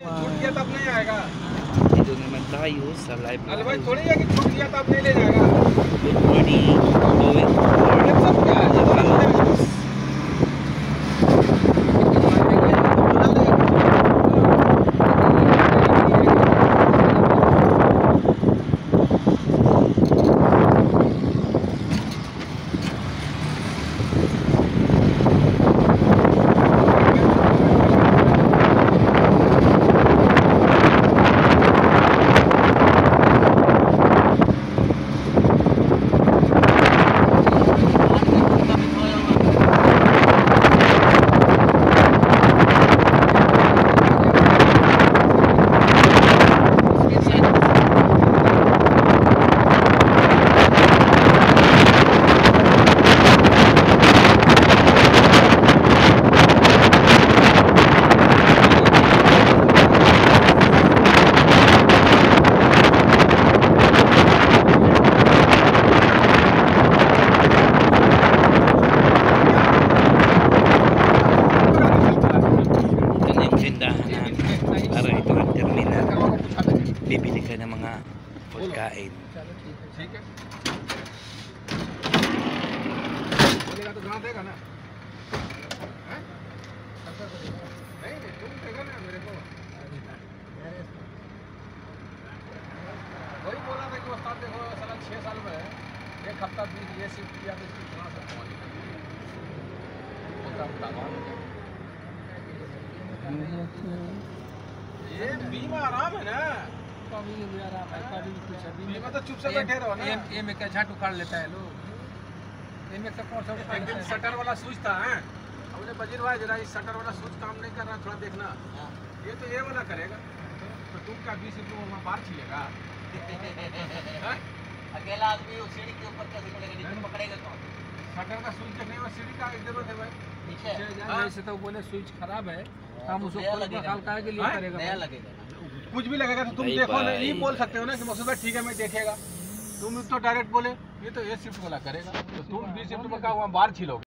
तब नहीं आएगा sa live अरे भाई live. थोड़ी है कि छूट गया तब नहीं ले जाएगा Good morning. Bibili ka ng mga pagkain. ठीक है बोलेगा तो गाँव देगा ना हैं? नहीं नहीं तुम देगा ना मेरे को वही बोला था कि उस्ताद देखो साला छः साल में एक हफ़्ता बीस ये शिफ्ट किया तो इसकी चला सकता हूँ बोलता हूँ, ताकत ये बीमा आराम है ना बीमा तो चुप से बैठे रहो ना। ये में क्या झाट उखाड़ लेता है लोग। ये में क्या कौन सा उखाड़ लेता है? शटर वाला स्विच था हैं? हमने बजीर भाई जरा इस शटर वाला स्विच काम नहीं कर रहा थोड़ा देखना। ये तो ये वाला करेगा। तो तुम क्या बीस रुपये वहाँ बाहर छिएगा? अकेला आदमी उस सीढ़ी के ऊपर कैसे चढ़ेगा? नीचे पकड़ेगा कौन? शटर का स्विच देखने में सीढ़ी का ज़रूरत है। भाई नीचे हाँ। वैसे तो बोले स्विच खराब है। हम उसको के लिए हाँ? करेगा नया लगेगा। कुछ भी लगेगा तो तुम देखो ना ये बोल सकते हो ना कि मसूद भाई ठीक है मैं देखेगा। तुम तो डायरेक्ट बोले ये तो ये शिफ्ट वाला करेगा। तो तुम बी शिफ्ट में का वहाँ बाहर छिलोगे